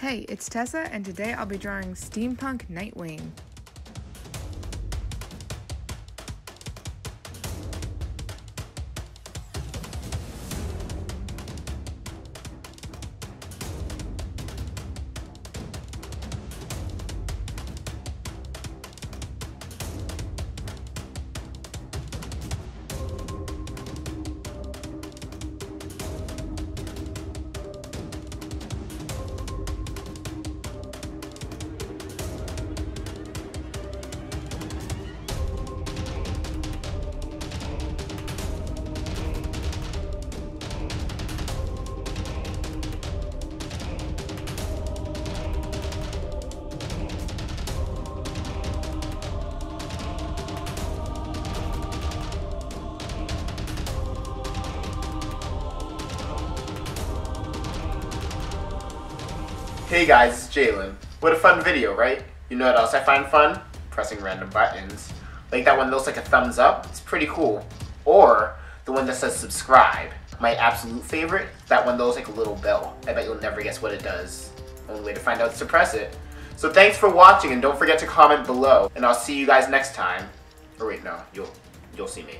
Hey, it's Tessa, and today I'll be drawing Steampunk Nightwing. Hey guys, it's Jalen. What a fun video, right? You know what else I find fun? Pressing random buttons. Like that one that looks like a thumbs up, it's pretty cool. Or the one that says subscribe. My absolute favorite, that one that looks like a little bell. I bet you'll never guess what it does. Only way to find out is to press it. So thanks for watching and don't forget to comment below. And I'll see you guys next time. Or wait, no, you'll you'll see me.